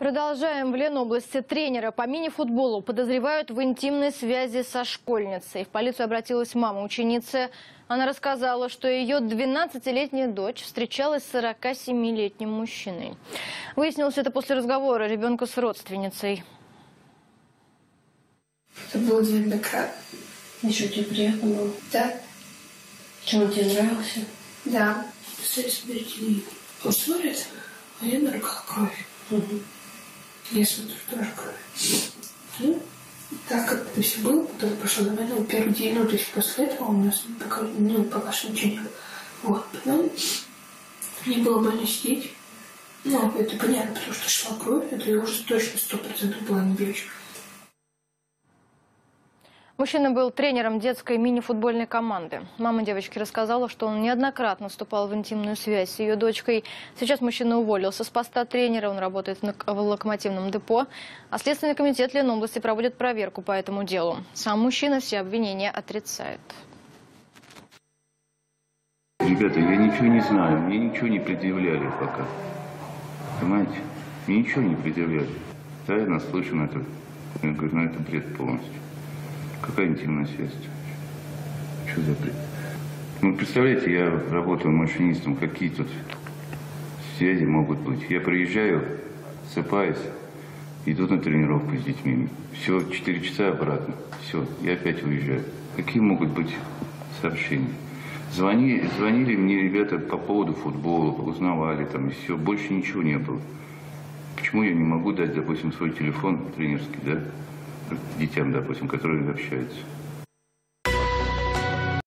Продолжаем. В Ленобласти тренера по мини-футболу подозревают в интимной связи со школьницей. В полицию обратилась мама ученицы. Она рассказала, что ее 12-летняя дочь встречалась с 47-летним мужчиной. Выяснилось это после разговора ребенка с родственницей. Это было. И что, тебе приятно было? Да, Чем он тебе нравился? да. Представляете, смотрите, он смотрит, а я на руках кровь. Мгм. Я тоже кровь. Ну, так как это все было, потом пошел на войну, первый день, ну, то есть после этого у нас пока, ну, пока что ничего не было. Вот, потом мне было больно сидеть. Ну, это понятно, потому что шла кровь, это уже точно сто процентов была не девочка. Мужчина был тренером детской мини-футбольной команды. Мама девочки рассказала, что он неоднократно вступал в интимную связь с ее дочкой. Сейчас мужчина уволился с поста тренера, он работает в локомотивном депо. А Следственный комитет Ленобласти проводит проверку по этому делу. Сам мужчина все обвинения отрицает. Ребята, я ничего не знаю, мне ничего не предъявляли пока. Понимаете? Мне ничего не предъявляли. Да, я наслышан это. Я говорю, ну это бред полностью. Какая интимная связь? Что за бред? Ну, представляете, я работаю машинистом, какие тут связи могут быть? Я приезжаю, сыпаюсь, иду на тренировку с детьми. Все, 4 часа обратно. Все, я опять уезжаю. Какие могут быть сообщения? Звони, звонили мне ребята по поводу футбола, узнавали там, и все, больше ничего не было. Почему я не могу дать, допустим, свой телефон тренерский, да, детям, допустим, которые общаются?